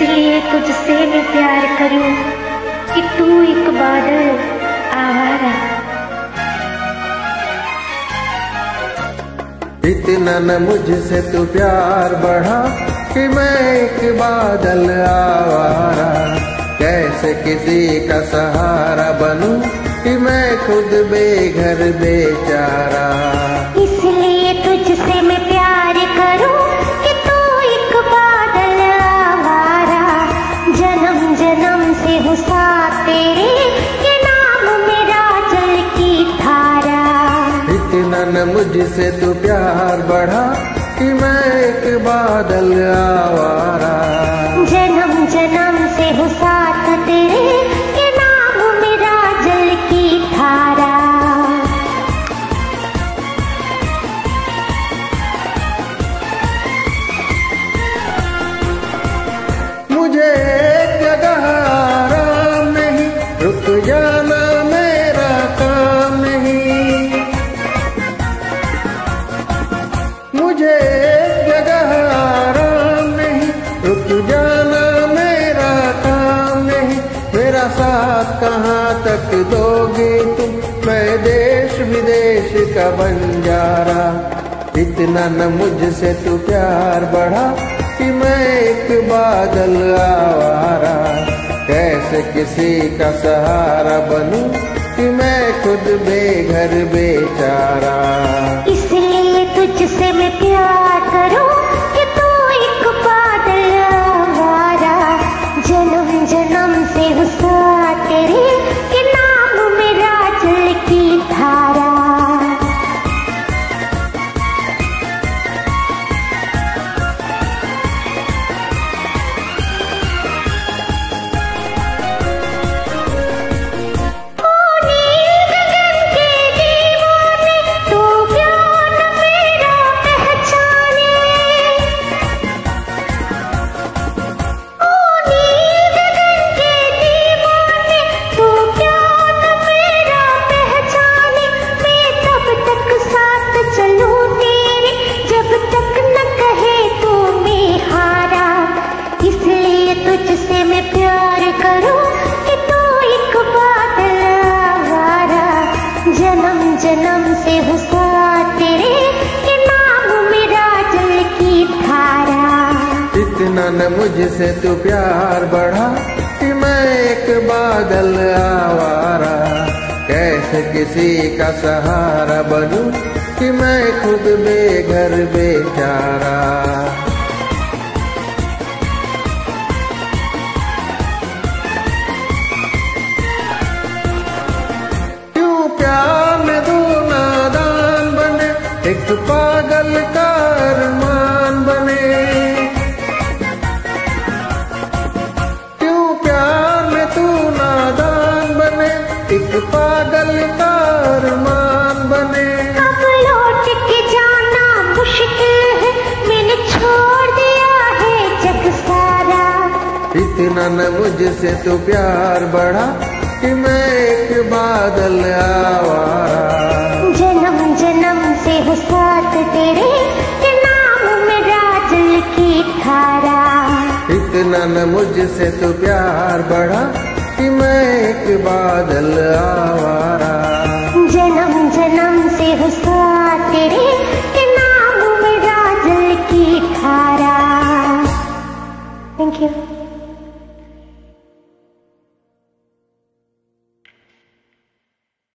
इसलिए तुझसे मैं प्यार करूँ कि तू एक बादल आवारा। इतना न मुझसे तू प्यार बढ़ा कि मैं एक बादल आवारा। कैसे किसी का सहारा बनूं कि मैं खुद बेघर बेचारा? इसलिए तुझसे जन्म से साथ तेरे के नाम मेरा जल की धारा। इतना न मुझसे तू प्यार बढ़ा कि मैं एक बादल आवारा। जन्म जन्म से हूँ तेरे रुक जाना मेरा काम नहीं। मुझे एक जगह आराम नहीं। रुक जाना मेरा काम नहीं। मेरा साथ कहाँ तक दोगे तुम? मैं देश विदेश का बंजारा। इतना न मुझसे तू प्यार बढ़ा कि मैं एक बादल आवारा। कैसे किसी का सहारा बनू कि मैं खुद बेघर बेचारा। इसलिए तुझसे मैं प्यार करूँ इतना न मुझसे तू प्यार बढ़ा कि मैं एक बादल आवारा। कैसे किसी का सहारा बनूं कि मैं खुद बेघर बेचारा एक पागल का अरमान बने। क्यों प्यार में तू नादान बने? एक पागल का अरमान बने। अब लौट के जाना मुश्किल है मैंने छोड़ दिया है जग सारा। इतना न मुझसे तू प्यार बढ़ा कि मैं एक बादल आवारा धारा। इतना न मुझसे तो प्यार बढ़ा कि मैं एक बादल आवारा। जन्म जन्म से हो साथ तेरे के नाम मेरा जल की धारा। Thank you